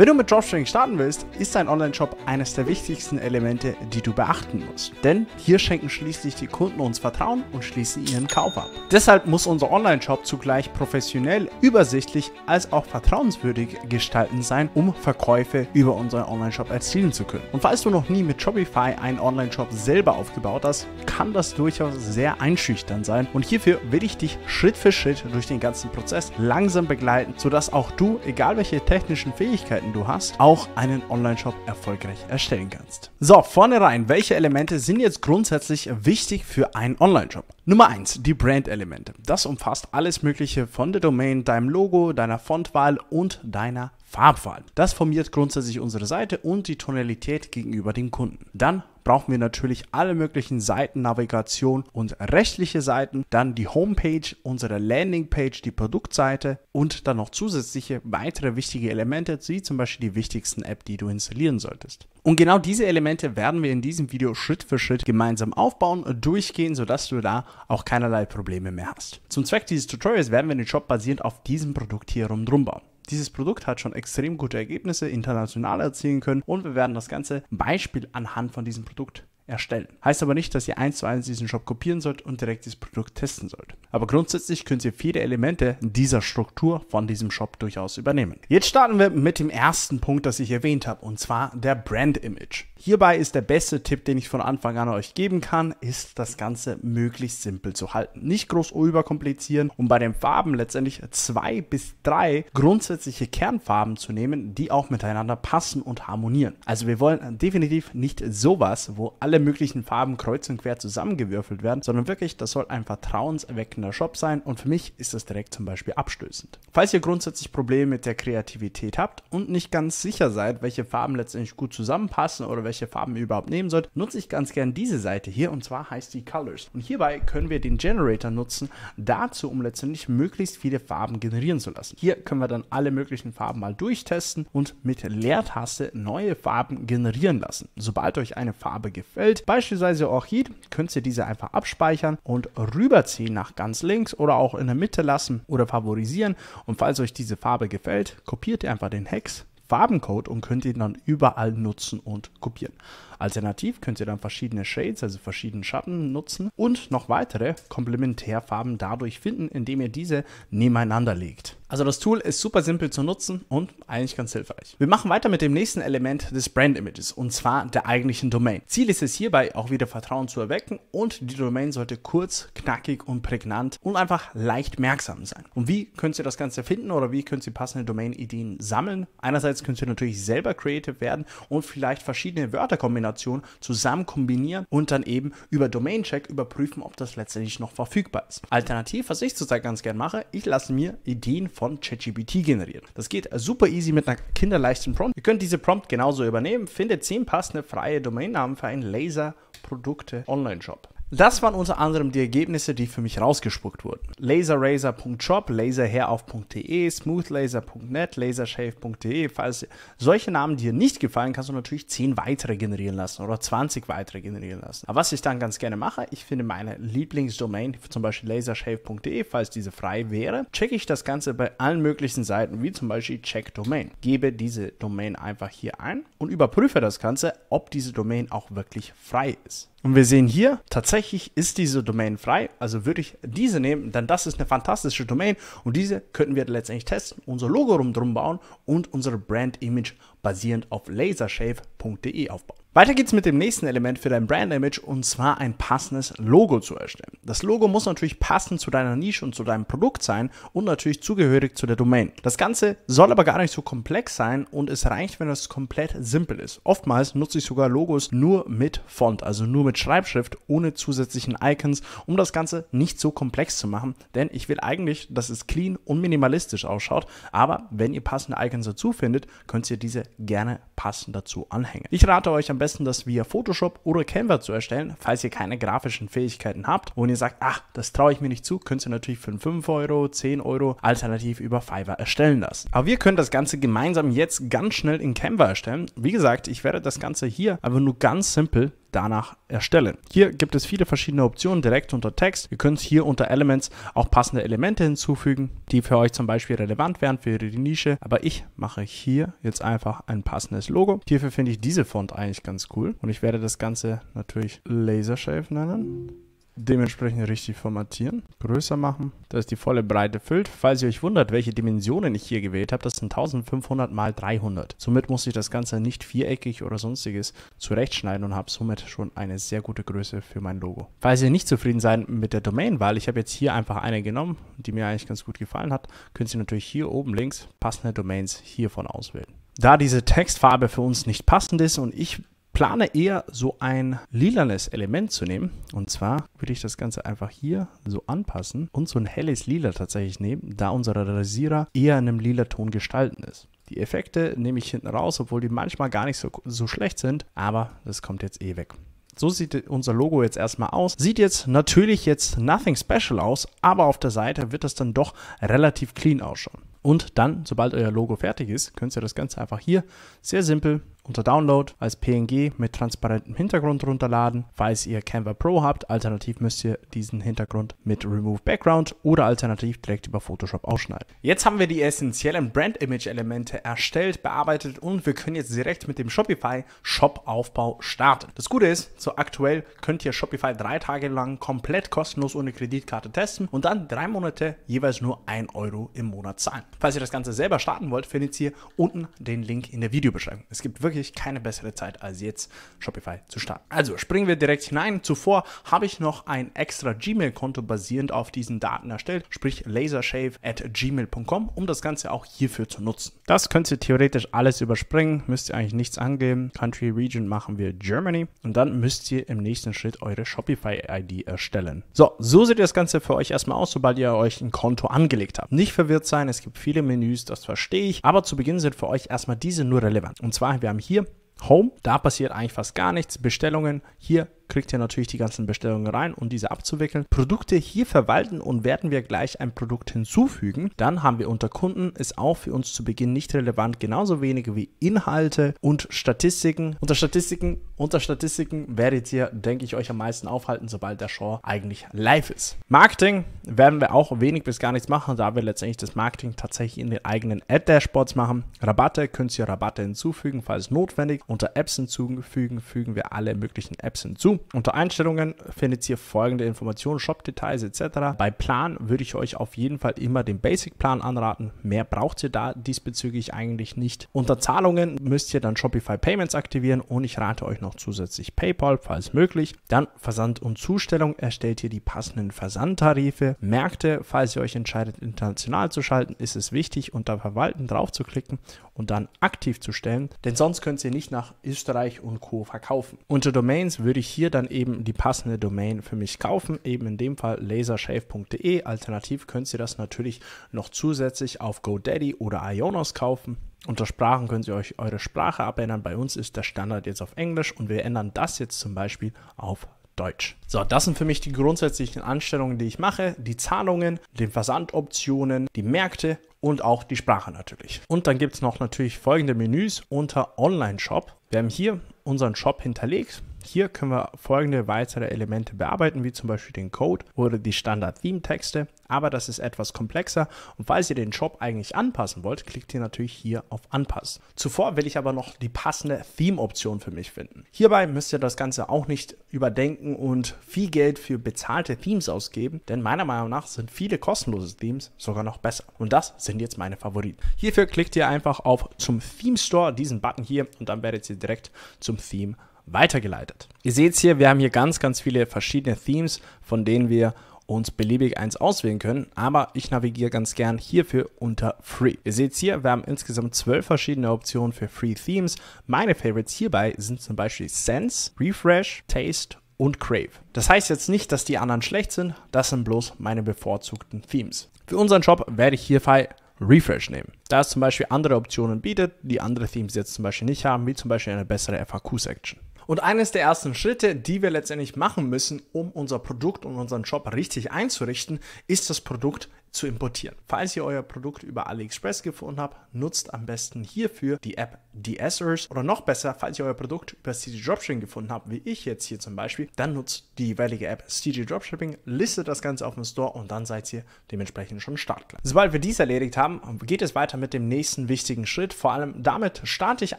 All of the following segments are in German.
Wenn du mit Dropshipping starten willst, ist dein Online-Shop eines der wichtigsten Elemente, die du beachten musst. Denn hier schenken schließlich die Kunden uns Vertrauen und schließen ihren Kauf ab. Deshalb muss unser Online-Shop zugleich professionell, übersichtlich als auch vertrauenswürdig gestalten sein, um Verkäufe über unseren Online-Shop erzielen zu können. Und falls du noch nie mit Shopify einen Online-Shop selber aufgebaut hast, kann das durchaus sehr einschüchtern sein. Und hierfür will ich dich Schritt für Schritt durch den ganzen Prozess langsam begleiten, sodass auch du, egal welche technischen Fähigkeiten Möglichkeiten du hast, auch einen Online-Shop erfolgreich erstellen kannst. So, vorne rein, welche Elemente sind jetzt grundsätzlich wichtig für einen Online-Shop? Nummer 1, die Brand-Elemente. Das umfasst alles Mögliche von der Domain, deinem Logo, deiner Fontwahl und deiner Farbwahl. Das formiert grundsätzlich unsere Seite und die Tonalität gegenüber dem Kunden. Dann brauchen wir natürlich alle möglichen Seiten, Navigation und rechtliche Seiten, dann die Homepage, unsere Landingpage, die Produktseite und dann noch zusätzliche weitere wichtige Elemente, wie zum Beispiel die wichtigsten App, die du installieren solltest. Und genau diese Elemente werden wir in diesem Video Schritt für Schritt gemeinsam aufbauen, und durchgehen, sodass du da auch keinerlei Probleme mehr hast. Zum Zweck dieses Tutorials werden wir den Shop basierend auf diesem Produkt hier rundherum bauen. Dieses Produkt hat schon extrem gute Ergebnisse international erzielen können und wir werden das ganze Beispiel anhand von diesem Produkt erstellen. Heißt aber nicht, dass ihr eins zu eins diesen Shop kopieren sollt und direkt dieses Produkt testen sollt. Aber grundsätzlich könnt ihr viele Elemente dieser Struktur von diesem Shop durchaus übernehmen. Jetzt starten wir mit dem ersten Punkt, das ich erwähnt habe, und zwar der Brand Image. Hierbei ist der beste Tipp, den ich von Anfang an euch geben kann, ist das Ganze möglichst simpel zu halten. Nicht groß überkomplizieren und bei den Farben letztendlich zwei bis drei grundsätzliche Kernfarben zu nehmen, die auch miteinander passen und harmonieren. Also wir wollen definitiv nicht sowas, wo alle möglichen Farben kreuz und quer zusammengewürfelt werden, sondern wirklich, das soll ein vertrauenserweckender Shop sein und für mich ist das direkt zum Beispiel abstößend. Falls ihr grundsätzlich Probleme mit der Kreativität habt und nicht ganz sicher seid, welche Farben letztendlich gut zusammenpassen oder welche Farben ihr überhaupt nehmen sollt, nutze ich ganz gern diese Seite hier und zwar heißt die Colors. Und hierbei können wir den Generator nutzen, dazu, um letztendlich möglichst viele Farben generieren zu lassen. Hier können wir dann alle möglichen Farben mal durchtesten und mit Leertaste neue Farben generieren lassen. Sobald euch eine Farbe gefällt, beispielsweise Orchid, könnt ihr diese einfach abspeichern und rüberziehen nach ganz links oder auch in der Mitte lassen oder favorisieren. Und falls euch diese Farbe gefällt, kopiert ihr einfach den Hex Farbencode und könnt ihn dann überall nutzen und kopieren. Alternativ könnt ihr dann verschiedene Shades, also verschiedene Schatten nutzen und noch weitere Komplementärfarben dadurch finden, indem ihr diese nebeneinander legt. Also das Tool ist super simpel zu nutzen und eigentlich ganz hilfreich. Wir machen weiter mit dem nächsten Element des Brand Images und zwar der eigentlichen Domain. Ziel ist es hierbei auch wieder Vertrauen zu erwecken und die Domain sollte kurz, knackig und prägnant und einfach leicht merksam sein. Und wie könnt ihr das Ganze finden oder wie könnt ihr passende Domain-Ideen sammeln? Einerseits könnt ihr natürlich selber creative werden und vielleicht verschiedene Wörterkombinationen zusammen kombinieren und dann eben über Domain-Check überprüfen, ob das letztendlich noch verfügbar ist. Alternativ, was ich zurzeit ganz gern mache, ich lasse mir Ideen von ChatGPT generieren. Das geht super easy mit einer kinderleichten Prompt. Ihr könnt diese Prompt genauso übernehmen, findet 10 passende freie Domainnamen für einen Laser-Produkte Online-Shop. Das waren unter anderem die Ergebnisse, die für mich rausgespuckt wurden. Laserrazor.shop, laserhairauf.de, smoothlaser.net, lasershave.de. Falls solche Namen dir nicht gefallen, kannst du natürlich 10 weitere generieren lassen oder 20 weitere generieren lassen. Aber was ich dann ganz gerne mache, ich finde meine Lieblingsdomain, zum Beispiel lasershave.de, falls diese frei wäre, checke ich das Ganze bei allen möglichen Seiten, wie zum Beispiel Check Domain. Gebe diese Domain einfach hier ein und überprüfe das Ganze, ob diese Domain auch wirklich frei ist. Und wir sehen hier, tatsächlich ist diese Domain frei. Also würde ich diese nehmen, denn das ist eine fantastische Domain und diese könnten wir letztendlich testen, unser Logo drum bauen und unsere Brand Image basierend auf lasershave.de aufbauen. Weiter geht's mit dem nächsten Element für dein Brand Image und zwar ein passendes Logo zu erstellen. Das Logo muss natürlich passend zu deiner Nische und zu deinem Produkt sein und natürlich zugehörig zu der Domain. Das Ganze soll aber gar nicht so komplex sein und es reicht, wenn es komplett simpel ist. Oftmals nutze ich sogar Logos nur mit Font, also nur mit Schreibschrift, ohne zusätzlichen Icons, um das Ganze nicht so komplex zu machen, denn ich will eigentlich, dass es clean und minimalistisch ausschaut, aber wenn ihr passende Icons dazu findet, könnt ihr diese gerne passend dazu anhängen. Ich rate euch am besten, das via Photoshop oder Canva zu erstellen, falls ihr keine grafischen Fähigkeiten habt und ihr sagt, ach, das traue ich mir nicht zu, könnt ihr natürlich für 5 Euro, 10 Euro alternativ über Fiverr erstellen lassen. Aber wir können das Ganze gemeinsam jetzt ganz schnell in Canva erstellen. Wie gesagt, ich werde das Ganze hier aber nur ganz simpel danach erstellen. Hier gibt es viele verschiedene Optionen direkt unter Text. Ihr könnt hier unter Elements auch passende Elemente hinzufügen, die für euch zum Beispiel relevant wären für die Nische. Aber ich mache hier jetzt einfach ein passendes Logo. Hierfür finde ich diese Font eigentlich ganz cool und ich werde das Ganze natürlich Lasershave nennen dementsprechend richtig formatieren, größer machen, dass die volle Breite füllt. Falls ihr euch wundert, welche Dimensionen ich hier gewählt habe, das sind 1500 mal 300. Somit muss ich das Ganze nicht viereckig oder sonstiges zurechtschneiden und habe somit schon eine sehr gute Größe für mein Logo. Falls ihr nicht zufrieden seid mit der Domain-Wahl, ich habe jetzt hier einfach eine genommen, die mir eigentlich ganz gut gefallen hat, könnt ihr natürlich hier oben links passende Domains hiervon auswählen. Da diese Textfarbe für uns nicht passend ist und ich plane eher so ein lilanes Element zu nehmen. Und zwar würde ich das Ganze einfach hier so anpassen und so ein helles Lila tatsächlich nehmen, da unser Rasierer eher in einem lila Ton gestalten ist. Die Effekte nehme ich hinten raus, obwohl die manchmal gar nicht so, so schlecht sind, aber das kommt jetzt eh weg. So sieht unser Logo jetzt erstmal aus. Sieht jetzt natürlich jetzt nothing special aus, aber auf der Seite wird es dann doch relativ clean ausschauen. Und dann, sobald euer Logo fertig ist, könnt ihr das Ganze einfach hier sehr simpel unter Download als PNG mit transparentem Hintergrund runterladen, falls ihr Canva Pro habt. Alternativ müsst ihr diesen Hintergrund mit Remove Background oder alternativ direkt über Photoshop ausschneiden. Jetzt haben wir die essentiellen Brand-Image-Elemente erstellt, bearbeitet und wir können jetzt direkt mit dem Shopify Shop-Aufbau starten. Das Gute ist, so aktuell könnt ihr Shopify drei Tage lang komplett kostenlos ohne Kreditkarte testen und dann drei Monate jeweils nur ein Euro im Monat zahlen. Falls ihr das Ganze selber starten wollt, findet ihr unten den Link in der Videobeschreibung. Es gibt wirklich wirklich keine bessere Zeit als jetzt Shopify zu starten. Also springen wir direkt hinein. Zuvor habe ich noch ein extra Gmail-Konto basierend auf diesen Daten erstellt, sprich lasershave at gmail.com, um das Ganze auch hierfür zu nutzen. Das könnt ihr theoretisch alles überspringen, müsst ihr eigentlich nichts angeben. Country Region machen wir Germany und dann müsst ihr im nächsten Schritt eure Shopify-ID erstellen. So, so sieht das Ganze für euch erstmal aus, sobald ihr euch ein Konto angelegt habt. Nicht verwirrt sein, es gibt viele Menüs, das verstehe ich, aber zu Beginn sind für euch erstmal diese nur relevant. Und zwar, wir haben hier Home, da passiert eigentlich fast gar nichts. Bestellungen, hier kriegt ihr natürlich die ganzen Bestellungen rein, um diese abzuwickeln. Produkte hier verwalten und werden wir gleich ein Produkt hinzufügen. Dann haben wir unter Kunden, ist auch für uns zu Beginn nicht relevant, genauso wenig wie Inhalte und Statistiken. Unter Statistiken, unter Statistiken werdet ihr, denke ich, euch am meisten aufhalten, sobald der Show eigentlich live ist. Marketing werden wir auch wenig bis gar nichts machen, da wir letztendlich das Marketing tatsächlich in den eigenen Ad-Dashboards machen. Rabatte könnt ihr Rabatte hinzufügen, falls notwendig. Unter Apps hinzufügen, fügen wir alle möglichen Apps hinzu. Unter Einstellungen findet ihr folgende Informationen, Shop-Details etc. Bei Plan würde ich euch auf jeden Fall immer den Basic-Plan anraten. Mehr braucht ihr da diesbezüglich eigentlich nicht. Unter Zahlungen müsst ihr dann Shopify Payments aktivieren und ich rate euch noch zusätzlich PayPal, falls möglich. Dann Versand und Zustellung erstellt ihr die passenden Versandtarife. Märkte, falls ihr euch entscheidet, international zu schalten, ist es wichtig, unter Verwalten drauf zu klicken und dann aktiv zu stellen, denn sonst könnt ihr nicht nach Österreich und Co. verkaufen. Unter Domains würde ich hier dann eben die passende Domain für mich kaufen, eben in dem Fall lasershave.de. Alternativ könnt ihr das natürlich noch zusätzlich auf GoDaddy oder Ionos kaufen. Unter Sprachen könnt ihr euch eure Sprache abändern. Bei uns ist der Standard jetzt auf Englisch und wir ändern das jetzt zum Beispiel auf Deutsch. So, das sind für mich die grundsätzlichen Anstellungen, die ich mache. Die Zahlungen, die Versandoptionen, die Märkte und auch die Sprache natürlich. Und dann gibt es noch natürlich folgende Menüs unter Online-Shop. Wir haben hier unseren Shop hinterlegt. Hier können wir folgende weitere Elemente bearbeiten, wie zum Beispiel den Code oder die Standard-Theme-Texte, aber das ist etwas komplexer und falls ihr den Shop eigentlich anpassen wollt, klickt ihr natürlich hier auf Anpassen. Zuvor will ich aber noch die passende Theme-Option für mich finden. Hierbei müsst ihr das Ganze auch nicht überdenken und viel Geld für bezahlte Themes ausgeben, denn meiner Meinung nach sind viele kostenlose Themes sogar noch besser. Und das sind jetzt meine Favoriten. Hierfür klickt ihr einfach auf zum Theme Store, diesen Button hier und dann werdet ihr direkt zum Theme weitergeleitet. Ihr seht hier, wir haben hier ganz, ganz viele verschiedene Themes, von denen wir uns beliebig eins auswählen können, aber ich navigiere ganz gern hierfür unter Free. Ihr seht hier, wir haben insgesamt zwölf verschiedene Optionen für Free Themes. Meine Favorites hierbei sind zum Beispiel Sense, Refresh, Taste und Crave. Das heißt jetzt nicht, dass die anderen schlecht sind, das sind bloß meine bevorzugten Themes. Für unseren Shop werde ich hierbei Refresh nehmen. Da es zum Beispiel andere Optionen bietet, die andere Themes jetzt zum Beispiel nicht haben, wie zum Beispiel eine bessere FAQ-Section. Und eines der ersten Schritte, die wir letztendlich machen müssen, um unser Produkt und unseren Shop richtig einzurichten, ist das Produkt zu importieren. Falls ihr euer Produkt über AliExpress gefunden habt, nutzt am besten hierfür die App DSers oder noch besser, falls ihr euer Produkt über CG Dropshipping gefunden habt, wie ich jetzt hier zum Beispiel, dann nutzt die jeweilige App CG Dropshipping, listet das Ganze auf dem Store und dann seid ihr dementsprechend schon startklar. Sobald wir dies erledigt haben, geht es weiter mit dem nächsten wichtigen Schritt. Vor allem damit starte ich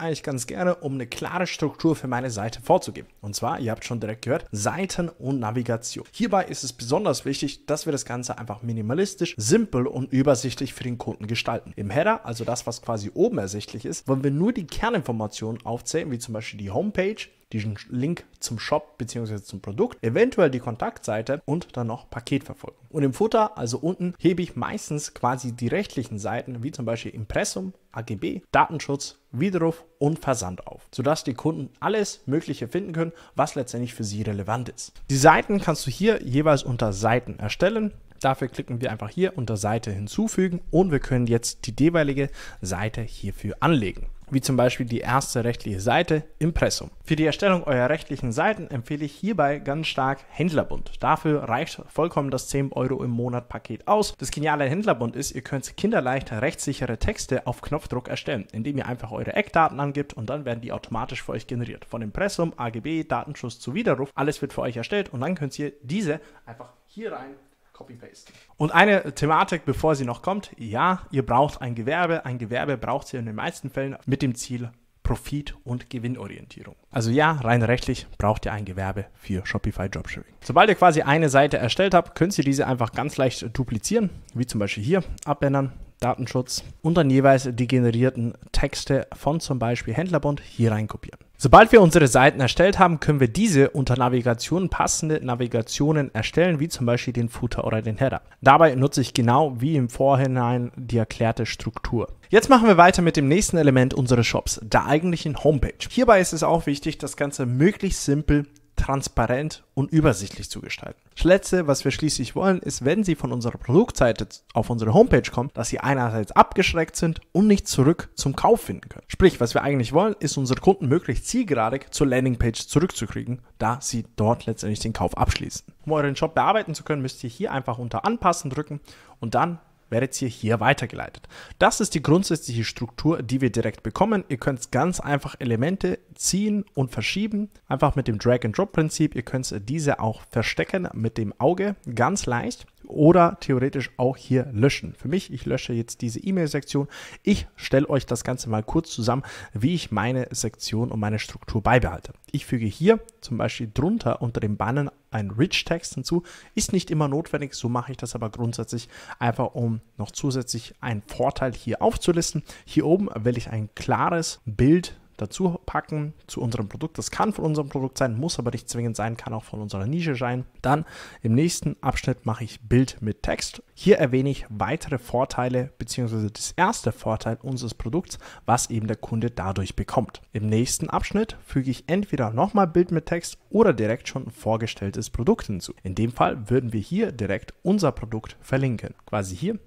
eigentlich ganz gerne, um eine klare Struktur für meine Seite vorzugeben. Und zwar, ihr habt schon direkt gehört, Seiten und Navigation. Hierbei ist es besonders wichtig, dass wir das Ganze einfach minimalistisch, simpel und übersichtlich für den Kunden gestalten. Im Header, also das, was quasi oben ersichtlich ist, wollen wir nur die Kerninformationen aufzählen, wie zum Beispiel die Homepage, diesen Link zum Shop bzw. zum Produkt, eventuell die Kontaktseite und dann noch Paketverfolgung. Und im Footer, also unten, hebe ich meistens quasi die rechtlichen Seiten, wie zum Beispiel Impressum, AGB, Datenschutz, Widerruf und Versand auf, sodass die Kunden alles Mögliche finden können, was letztendlich für sie relevant ist. Die Seiten kannst du hier jeweils unter Seiten erstellen. Dafür klicken wir einfach hier unter Seite hinzufügen und wir können jetzt die jeweilige Seite hierfür anlegen wie zum Beispiel die erste rechtliche Seite Impressum. Für die Erstellung eurer rechtlichen Seiten empfehle ich hierbei ganz stark Händlerbund. Dafür reicht vollkommen das 10 Euro im Monat Paket aus. Das geniale Händlerbund ist, ihr könnt kinderleicht rechtssichere Texte auf Knopfdruck erstellen, indem ihr einfach eure Eckdaten angibt und dann werden die automatisch für euch generiert. Von Impressum, AGB, Datenschutz zu Widerruf, alles wird für euch erstellt und dann könnt ihr diese einfach hier rein Copy-Paste. Und eine Thematik, bevor sie noch kommt, ja, ihr braucht ein Gewerbe. Ein Gewerbe braucht ihr in den meisten Fällen mit dem Ziel Profit- und Gewinnorientierung. Also ja, rein rechtlich braucht ihr ein Gewerbe für Shopify Dropshipping. Sobald ihr quasi eine Seite erstellt habt, könnt ihr diese einfach ganz leicht duplizieren, wie zum Beispiel hier abändern, Datenschutz und dann jeweils die generierten Texte von zum Beispiel Händlerbund hier reinkopieren. Sobald wir unsere Seiten erstellt haben, können wir diese unter Navigation passende Navigationen erstellen, wie zum Beispiel den Footer oder den Header. Dabei nutze ich genau wie im Vorhinein die erklärte Struktur. Jetzt machen wir weiter mit dem nächsten Element unseres Shops, der eigentlichen Homepage. Hierbei ist es auch wichtig, das Ganze möglichst simpel transparent und übersichtlich zu gestalten. Das Letzte, was wir schließlich wollen, ist, wenn Sie von unserer Produktseite auf unsere Homepage kommen, dass Sie einerseits abgeschreckt sind und nicht zurück zum Kauf finden können. Sprich, was wir eigentlich wollen, ist unsere Kunden möglichst zielgeradig zur Landingpage zurückzukriegen, da sie dort letztendlich den Kauf abschließen. Um euren Shop bearbeiten zu können, müsst ihr hier einfach unter Anpassen drücken und dann werdet ihr hier weitergeleitet. Das ist die grundsätzliche Struktur, die wir direkt bekommen. Ihr könnt ganz einfach Elemente ziehen und verschieben, einfach mit dem Drag-and-Drop-Prinzip. Ihr könnt diese auch verstecken mit dem Auge, ganz leicht oder theoretisch auch hier löschen. Für mich, ich lösche jetzt diese E-Mail-Sektion. Ich stelle euch das Ganze mal kurz zusammen, wie ich meine Sektion und meine Struktur beibehalte. Ich füge hier zum Beispiel drunter unter dem Banner einen Rich-Text hinzu. Ist nicht immer notwendig, so mache ich das aber grundsätzlich einfach, um noch zusätzlich einen Vorteil hier aufzulisten. Hier oben will ich ein klares Bild dazu packen zu unserem Produkt. Das kann von unserem Produkt sein, muss aber nicht zwingend sein, kann auch von unserer Nische sein. Dann im nächsten Abschnitt mache ich Bild mit Text. Hier erwähne ich weitere Vorteile bzw. das erste Vorteil unseres Produkts, was eben der Kunde dadurch bekommt. Im nächsten Abschnitt füge ich entweder nochmal Bild mit Text oder direkt schon ein vorgestelltes Produkt hinzu. In dem Fall würden wir hier direkt unser Produkt verlinken. Quasi hier,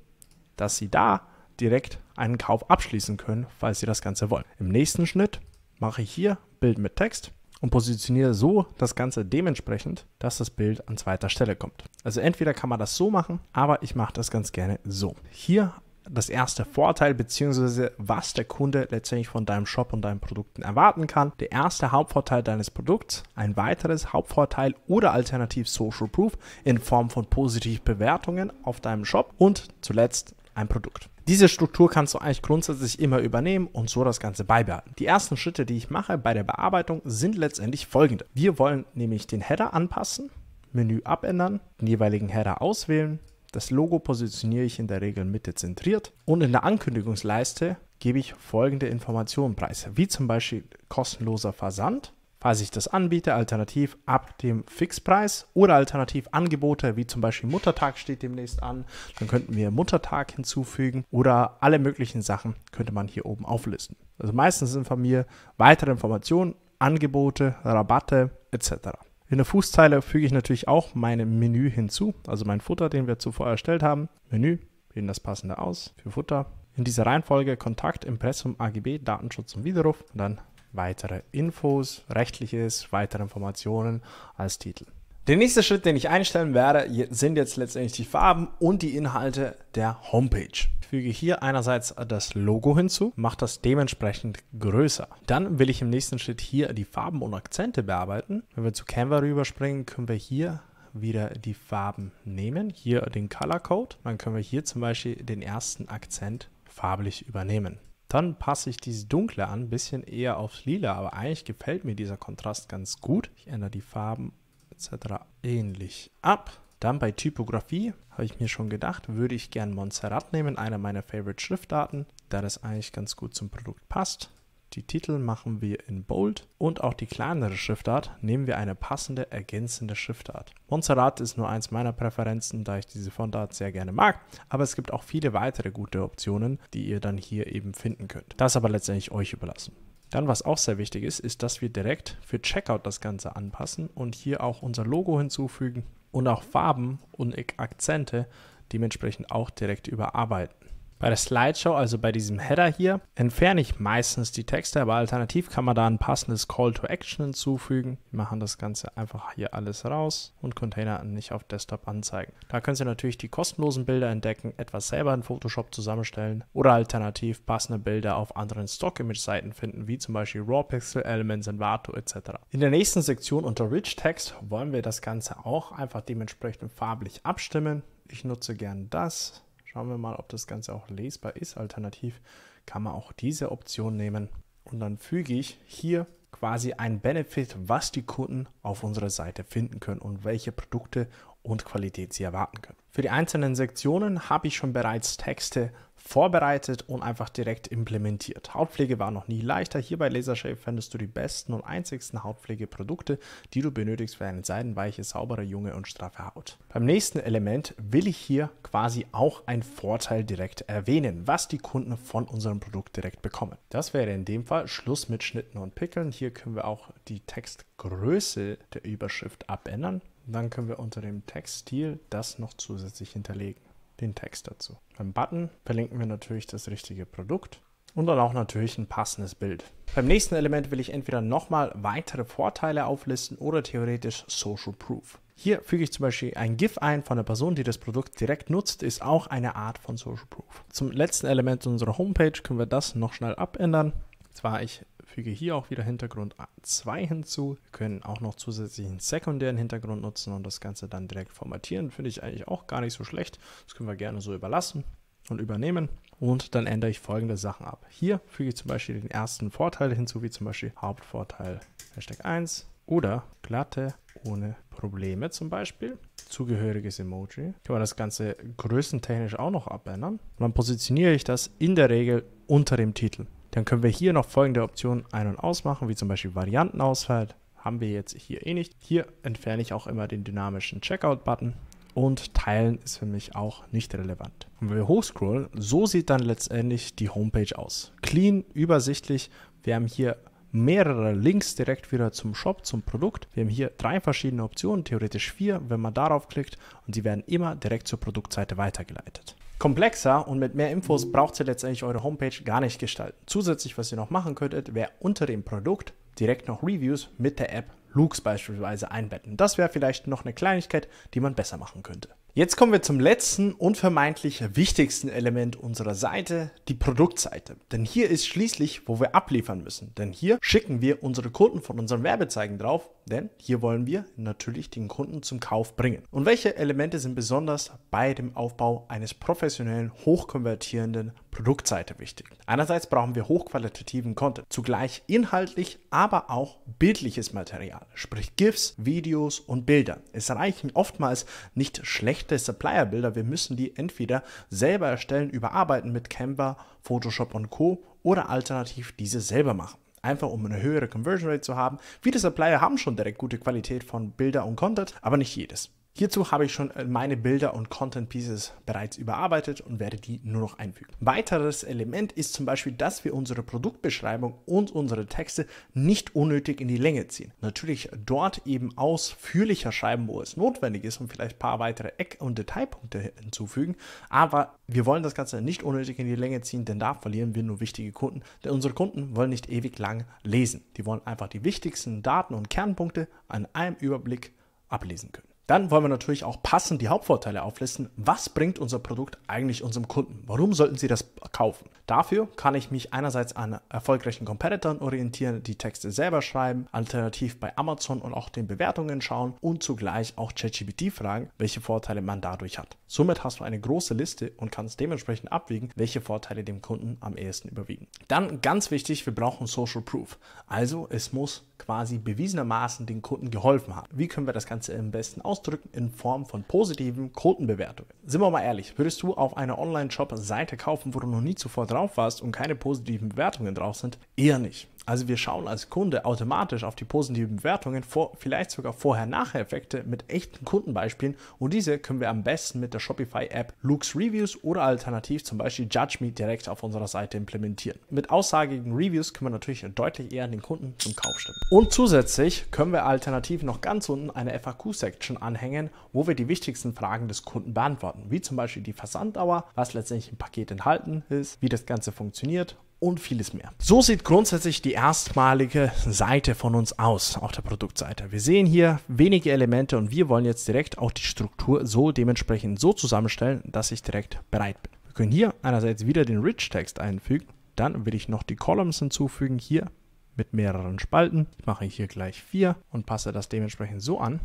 dass Sie da direkt einen Kauf abschließen können, falls Sie das Ganze wollen. Im nächsten Schritt mache ich hier Bild mit Text und positioniere so das Ganze dementsprechend, dass das Bild an zweiter Stelle kommt. Also entweder kann man das so machen, aber ich mache das ganz gerne so. Hier das erste Vorteil, beziehungsweise was der Kunde letztendlich von deinem Shop und deinen Produkten erwarten kann. Der erste Hauptvorteil deines Produkts, ein weiteres Hauptvorteil oder alternativ Social Proof in Form von positiven Bewertungen auf deinem Shop und zuletzt ein Produkt. Diese Struktur kannst du eigentlich grundsätzlich immer übernehmen und so das Ganze beibehalten. Die ersten Schritte, die ich mache bei der Bearbeitung, sind letztendlich folgende. Wir wollen nämlich den Header anpassen, Menü abändern, den jeweiligen Header auswählen. Das Logo positioniere ich in der Regel Mitte zentriert und in der Ankündigungsleiste gebe ich folgende Informationen preis, wie zum Beispiel kostenloser Versand, falls ich das anbiete, alternativ ab dem Fixpreis oder alternativ Angebote, wie zum Beispiel Muttertag steht demnächst an, dann könnten wir Muttertag hinzufügen oder alle möglichen Sachen könnte man hier oben auflisten. Also meistens sind von mir weitere Informationen, Angebote, Rabatte etc. In der Fußzeile füge ich natürlich auch mein Menü hinzu, also mein Futter, den wir zuvor erstellt haben. Menü, wählen das passende aus für Futter. In dieser Reihenfolge Kontakt, Impressum, AGB, Datenschutz und Widerruf und dann weitere Infos, rechtliches, weitere Informationen als Titel. Der nächste Schritt, den ich einstellen werde, sind jetzt letztendlich die Farben und die Inhalte der Homepage. Ich füge hier einerseits das Logo hinzu, mache das dementsprechend größer. Dann will ich im nächsten Schritt hier die Farben und Akzente bearbeiten. Wenn wir zu Canva rüberspringen, können wir hier wieder die Farben nehmen. Hier den Color Code. Dann können wir hier zum Beispiel den ersten Akzent farblich übernehmen. Dann passe ich dieses Dunkle an, ein bisschen eher aufs Lila, aber eigentlich gefällt mir dieser Kontrast ganz gut. Ich ändere die Farben etc. ähnlich ab. Dann bei Typografie habe ich mir schon gedacht, würde ich gern Montserrat nehmen, einer meiner Favorite Schriftarten, da das eigentlich ganz gut zum Produkt passt. Die Titel machen wir in Bold und auch die kleinere Schriftart nehmen wir eine passende ergänzende Schriftart. Montserrat ist nur eins meiner Präferenzen, da ich diese Fontart sehr gerne mag, aber es gibt auch viele weitere gute Optionen, die ihr dann hier eben finden könnt. Das aber letztendlich euch überlassen. Dann, was auch sehr wichtig ist, ist, dass wir direkt für Checkout das Ganze anpassen und hier auch unser Logo hinzufügen und auch Farben und Akzente dementsprechend auch direkt überarbeiten. Bei der Slideshow, also bei diesem Header hier, entferne ich meistens die Texte, aber alternativ kann man da ein passendes Call to Action hinzufügen. Wir machen das Ganze einfach hier alles raus und Container nicht auf Desktop anzeigen. Da können Sie natürlich die kostenlosen Bilder entdecken, etwas selber in Photoshop zusammenstellen oder alternativ passende Bilder auf anderen Stock-Image-Seiten finden, wie zum Beispiel Raw Pixel, Elements, Envato etc. In der nächsten Sektion unter Rich Text wollen wir das Ganze auch einfach dementsprechend farblich abstimmen. Ich nutze gern das Schauen wir mal, ob das Ganze auch lesbar ist. Alternativ kann man auch diese Option nehmen und dann füge ich hier quasi ein Benefit, was die Kunden auf unserer Seite finden können und welche Produkte und Qualität sie erwarten können. Für die einzelnen Sektionen habe ich schon bereits Texte vorbereitet und einfach direkt implementiert. Hautpflege war noch nie leichter. Hier bei Lasershave findest du die besten und einzigsten Hautpflegeprodukte, die du benötigst für eine seidenweiche, saubere, junge und straffe Haut. Beim nächsten Element will ich hier quasi auch einen Vorteil direkt erwähnen, was die Kunden von unserem Produkt direkt bekommen. Das wäre in dem Fall Schluss mit Schnitten und Pickeln. Hier können wir auch die Textgröße der Überschrift abändern. Dann können wir unter dem Textstil das noch zusätzlich hinterlegen den Text dazu. Beim Button verlinken wir natürlich das richtige Produkt und dann auch natürlich ein passendes Bild. Beim nächsten Element will ich entweder nochmal weitere Vorteile auflisten oder theoretisch Social Proof. Hier füge ich zum Beispiel ein GIF ein von einer Person, die das Produkt direkt nutzt, ist auch eine Art von Social Proof. Zum letzten Element unserer Homepage können wir das noch schnell abändern. Zwar ich füge hier auch wieder Hintergrund 2 hinzu. Wir können auch noch zusätzlichen sekundären Hintergrund nutzen und das Ganze dann direkt formatieren. Finde ich eigentlich auch gar nicht so schlecht. Das können wir gerne so überlassen und übernehmen. Und dann ändere ich folgende Sachen ab. Hier füge ich zum Beispiel den ersten Vorteil hinzu, wie zum Beispiel Hauptvorteil Hashtag 1 oder glatte ohne Probleme zum Beispiel. Zugehöriges Emoji. Kann man das Ganze größentechnisch auch noch abändern. Und dann positioniere ich das in der Regel unter dem Titel. Dann können wir hier noch folgende Optionen ein- und ausmachen, wie zum Beispiel Variantenauswahl. Haben wir jetzt hier eh nicht. Hier entferne ich auch immer den dynamischen Checkout-Button und Teilen ist für mich auch nicht relevant. Und wenn wir hochscrollen, so sieht dann letztendlich die Homepage aus. Clean, übersichtlich. Wir haben hier mehrere Links direkt wieder zum Shop, zum Produkt. Wir haben hier drei verschiedene Optionen, theoretisch vier, wenn man darauf klickt und sie werden immer direkt zur Produktseite weitergeleitet komplexer und mit mehr Infos braucht ihr letztendlich eure Homepage gar nicht gestalten. Zusätzlich, was ihr noch machen könntet, wäre unter dem Produkt direkt noch Reviews mit der App Lux beispielsweise einbetten. Das wäre vielleicht noch eine Kleinigkeit, die man besser machen könnte. Jetzt kommen wir zum letzten und vermeintlich wichtigsten Element unserer Seite, die Produktseite. Denn hier ist schließlich, wo wir abliefern müssen. Denn hier schicken wir unsere Kunden von unseren Werbezeigen drauf, denn hier wollen wir natürlich den Kunden zum Kauf bringen. Und welche Elemente sind besonders bei dem Aufbau eines professionellen, hochkonvertierenden Produktseite wichtig? Einerseits brauchen wir hochqualitativen Content, zugleich inhaltlich, aber auch bildliches Material, sprich GIFs, Videos und Bilder. Es reichen oftmals nicht schlecht echte Supplier-Bilder. Wir müssen die entweder selber erstellen, überarbeiten mit Canva, Photoshop und Co. oder alternativ diese selber machen einfach um eine höhere Conversion Rate zu haben. Viele Supplier haben schon direkt gute Qualität von Bilder und Content, aber nicht jedes. Hierzu habe ich schon äh, meine Bilder und Content Pieces bereits überarbeitet und werde die nur noch einfügen. Weiteres Element ist zum Beispiel, dass wir unsere Produktbeschreibung und unsere Texte nicht unnötig in die Länge ziehen. Natürlich dort eben ausführlicher schreiben, wo es notwendig ist und vielleicht ein paar weitere Eck- und Detailpunkte hinzufügen. Aber wir wollen das Ganze nicht unnötig in die Länge ziehen, denn da verlieren wir nur wichtige Kunden. Denn unsere Kunden wollen nicht ewig lang lesen. Die wollen einfach die wichtigsten Daten und Kernpunkte an einem Überblick ablesen können. Dann wollen wir natürlich auch passend die Hauptvorteile auflisten. Was bringt unser Produkt eigentlich unserem Kunden? Warum sollten sie das kaufen? Dafür kann ich mich einerseits an erfolgreichen Competitoren orientieren, die Texte selber schreiben, alternativ bei Amazon und auch den Bewertungen schauen und zugleich auch ChatGPT fragen, welche Vorteile man dadurch hat. Somit hast du eine große Liste und kannst dementsprechend abwiegen, welche Vorteile dem Kunden am ehesten überwiegen. Dann ganz wichtig, wir brauchen Social Proof. Also es muss quasi bewiesenermaßen den Kunden geholfen haben. Wie können wir das Ganze am besten ausdrücken? In Form von positiven Kundenbewertungen. Sind wir mal ehrlich, würdest du auf einer Online-Shop-Seite kaufen, wo du noch nie zuvor drauf warst und keine positiven Bewertungen drauf sind? Eher nicht. Also wir schauen als Kunde automatisch auf die positiven Bewertungen, vor, vielleicht sogar Vorher-Nachher-Effekte mit echten Kundenbeispielen und diese können wir am besten mit der Shopify-App Lux Reviews oder alternativ zum Beispiel Judge Me direkt auf unserer Seite implementieren. Mit aussagigen Reviews können wir natürlich deutlich eher den Kunden zum Kauf stimmen. Und zusätzlich können wir alternativ noch ganz unten eine FAQ-Section anhängen, wo wir die wichtigsten Fragen des Kunden beantworten, wie zum Beispiel die Versanddauer, was letztendlich im Paket enthalten ist, wie das Ganze funktioniert und vieles mehr. So sieht grundsätzlich die erstmalige Seite von uns aus, auf der Produktseite. Wir sehen hier wenige Elemente und wir wollen jetzt direkt auch die Struktur so dementsprechend so zusammenstellen, dass ich direkt bereit bin. Wir können hier einerseits wieder den Rich-Text einfügen, dann will ich noch die Columns hinzufügen, hier mit mehreren Spalten. Ich mache hier gleich vier und passe das dementsprechend so an,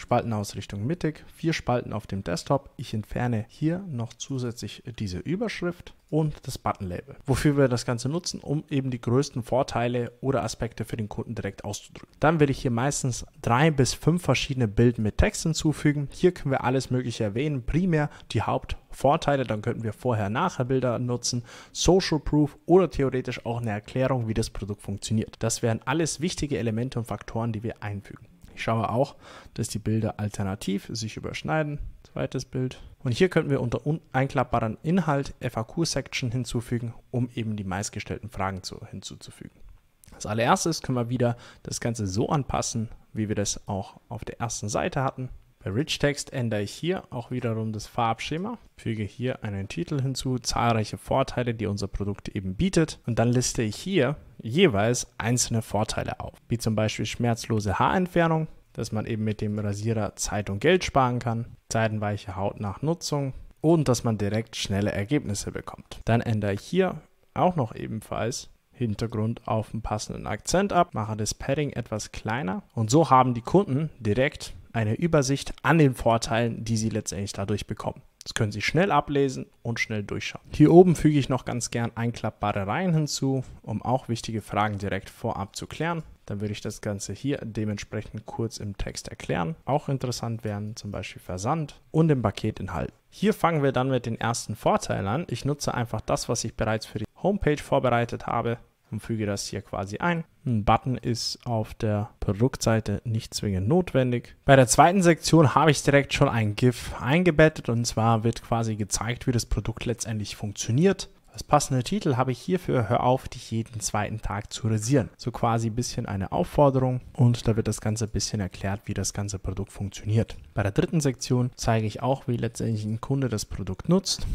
Spaltenausrichtung mittig, vier Spalten auf dem Desktop. Ich entferne hier noch zusätzlich diese Überschrift und das Button-Label. Wofür wir das Ganze nutzen, um eben die größten Vorteile oder Aspekte für den Kunden direkt auszudrücken. Dann will ich hier meistens drei bis fünf verschiedene Bilder mit Text hinzufügen. Hier können wir alles Mögliche erwähnen. Primär die Hauptvorteile, dann könnten wir Vorher-Nachher-Bilder nutzen, Social Proof oder theoretisch auch eine Erklärung, wie das Produkt funktioniert. Das wären alles wichtige Elemente und Faktoren, die wir einfügen. Ich schaue auch, dass die Bilder alternativ sich überschneiden. Zweites Bild. Und hier könnten wir unter einklappbaren Inhalt FAQ-Section hinzufügen, um eben die meistgestellten Fragen zu, hinzuzufügen. Als allererstes können wir wieder das Ganze so anpassen, wie wir das auch auf der ersten Seite hatten. Bei Rich Text ändere ich hier auch wiederum das Farbschema, füge hier einen Titel hinzu, zahlreiche Vorteile, die unser Produkt eben bietet und dann liste ich hier jeweils einzelne Vorteile auf, wie zum Beispiel schmerzlose Haarentfernung, dass man eben mit dem Rasierer Zeit und Geld sparen kann, seidenweiche Haut nach Nutzung und dass man direkt schnelle Ergebnisse bekommt. Dann ändere ich hier auch noch ebenfalls Hintergrund auf einen passenden Akzent ab, mache das Padding etwas kleiner und so haben die Kunden direkt eine Übersicht an den Vorteilen, die Sie letztendlich dadurch bekommen. Das können Sie schnell ablesen und schnell durchschauen. Hier oben füge ich noch ganz gern einklappbare Reihen hinzu, um auch wichtige Fragen direkt vorab zu klären. Dann würde ich das Ganze hier dementsprechend kurz im Text erklären. Auch interessant wären zum Beispiel Versand und im Paketinhalt. Hier fangen wir dann mit den ersten Vorteilen an. Ich nutze einfach das, was ich bereits für die Homepage vorbereitet habe und füge das hier quasi ein. Ein Button ist auf der Produktseite nicht zwingend notwendig. Bei der zweiten Sektion habe ich direkt schon ein GIF eingebettet und zwar wird quasi gezeigt, wie das Produkt letztendlich funktioniert. Als passende Titel habe ich hierfür Hör auf, dich jeden zweiten Tag zu rasieren. So quasi ein bisschen eine Aufforderung und da wird das Ganze ein bisschen erklärt, wie das ganze Produkt funktioniert. Bei der dritten Sektion zeige ich auch, wie letztendlich ein Kunde das Produkt nutzt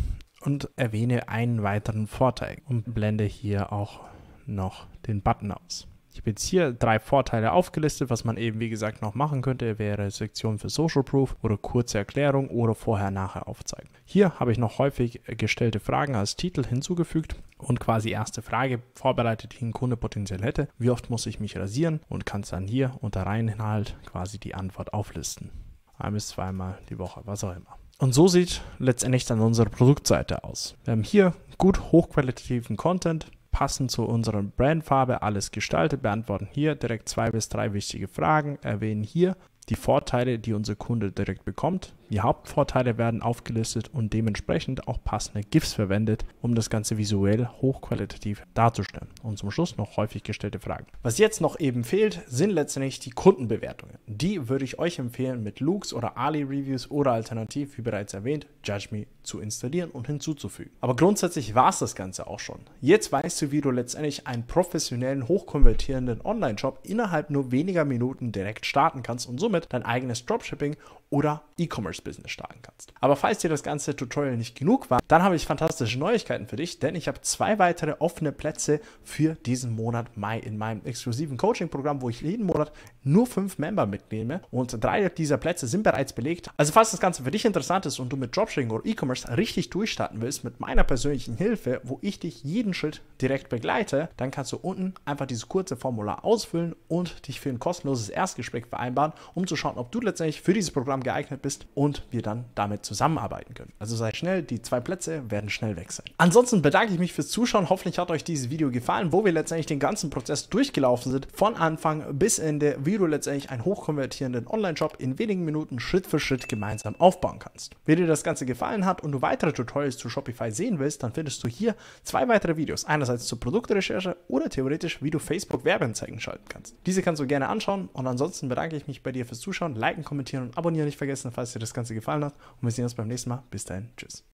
und erwähne einen weiteren Vorteil und blende hier auch noch den Button aus. Ich habe jetzt hier drei Vorteile aufgelistet, was man eben wie gesagt noch machen könnte, wäre Sektion für Social Proof oder kurze Erklärung oder vorher-nachher aufzeigen. Hier habe ich noch häufig gestellte Fragen als Titel hinzugefügt und quasi erste Frage vorbereitet, die ein Kunde potenziell hätte. Wie oft muss ich mich rasieren und kann es dann hier unter Reiheninhalt quasi die Antwort auflisten. Ein bis zweimal die Woche, was auch immer. Und so sieht letztendlich dann unsere Produktseite aus. Wir haben hier gut hochqualitativen Content, passend zu unserer Brandfarbe alles gestaltet, beantworten hier direkt zwei bis drei wichtige Fragen, erwähnen hier die Vorteile, die unser Kunde direkt bekommt. Die Hauptvorteile werden aufgelistet und dementsprechend auch passende GIFs verwendet, um das Ganze visuell hochqualitativ darzustellen. Und zum Schluss noch häufig gestellte Fragen. Was jetzt noch eben fehlt, sind letztendlich die Kundenbewertungen. Die würde ich euch empfehlen, mit Lux oder Ali Reviews oder alternativ, wie bereits erwähnt, Judge Me zu installieren und hinzuzufügen. Aber grundsätzlich war es das Ganze auch schon. Jetzt weißt du, wie du letztendlich einen professionellen, hochkonvertierenden Online-Shop innerhalb nur weniger Minuten direkt starten kannst und somit dein eigenes Dropshipping oder E-Commerce-Business starten kannst. Aber falls dir das ganze Tutorial nicht genug war, dann habe ich fantastische Neuigkeiten für dich, denn ich habe zwei weitere offene Plätze für diesen Monat Mai in meinem exklusiven Coaching-Programm, wo ich jeden Monat nur fünf Member mitnehme und drei dieser Plätze sind bereits belegt. Also falls das Ganze für dich interessant ist und du mit Dropshipping oder E-Commerce richtig durchstarten willst mit meiner persönlichen Hilfe, wo ich dich jeden Schritt direkt begleite, dann kannst du unten einfach dieses kurze Formular ausfüllen und dich für ein kostenloses Erstgespräch vereinbaren, um zu schauen, ob du letztendlich für dieses Programm geeignet bist und wir dann damit zusammenarbeiten können. Also sei schnell, die zwei Plätze werden schnell weg sein. Ansonsten bedanke ich mich fürs Zuschauen. Hoffentlich hat euch dieses Video gefallen, wo wir letztendlich den ganzen Prozess durchgelaufen sind, von Anfang bis Ende, wie du letztendlich einen hochkonvertierenden Online-Shop in wenigen Minuten Schritt für Schritt gemeinsam aufbauen kannst. Wenn dir das Ganze gefallen hat und du weitere Tutorials zu Shopify sehen willst, dann findest du hier zwei weitere Videos. Einerseits zur Produktrecherche oder theoretisch, wie du Facebook Werbeanzeigen schalten kannst. Diese kannst du gerne anschauen und ansonsten bedanke ich mich bei dir fürs Zuschauen, liken, kommentieren und abonnieren nicht vergessen, falls dir das Ganze gefallen hat. Und wir sehen uns beim nächsten Mal. Bis dahin, tschüss.